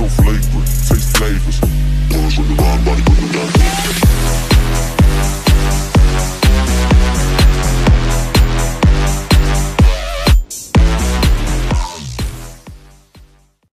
so flagrant, taste flavors. Burns ring around my